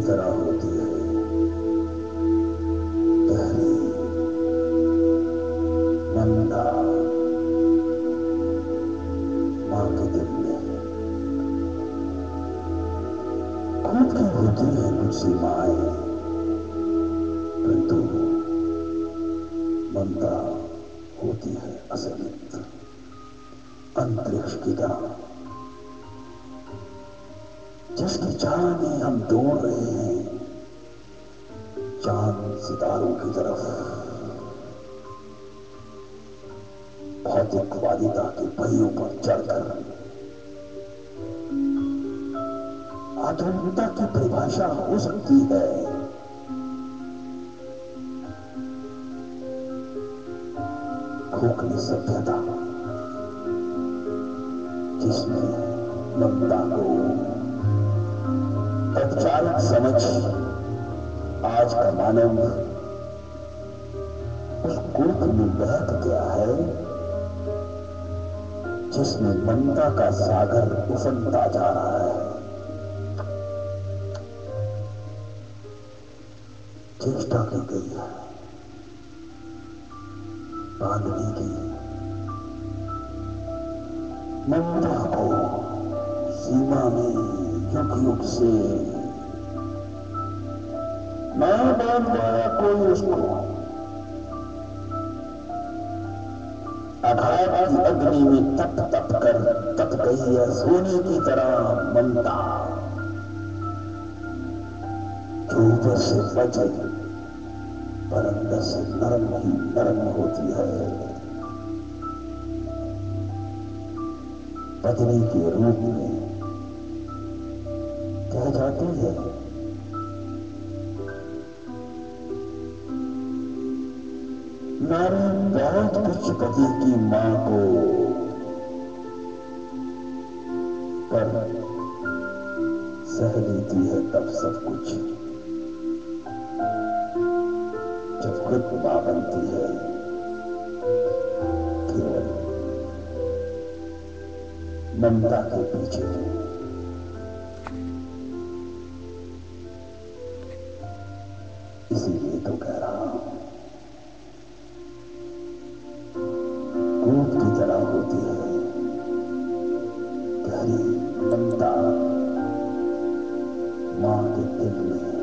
तरह होती है। गहरी मंदा माँ के दिल में खुद की होती है कुछ सीमाएँ, परंतु ममता होती है असलियत। अंतरिक्ष की तरह। जिसकी चाह में हम दौड़ रहे हैं। चाँद सितारों की तरफ़। भौतिकवादिता के पहियों पर चढ़कर। आधुनिकता की परिभाषा हो सकती है। खोखली सभ्यता, जिसमें ममता को औपचारिक समझ आज का मानव उस कोख में बहक गया है, जिसमें ममता का सागर उफनता जा रहा है। चेष्टा की गई है, बांधने की। ममता को सीमा में युग से मैं बाँध गया कोई उसको की अग्नि में तप तप कर तप गई है सोने की तरह ममता जो ऊपर से बचे पर अंदर से नरम ही नरम होती है पत्नी के रूप में जाती है। नारी बहुत कुछ पति की माँ को पर सह लेती है तब सब कुछ। जब खुद माँ बनती है ममता के पीछे। इसलिए तो कह रहा हूँ। कूद की तरह होती है। गहरी ममता माँ के दिल में।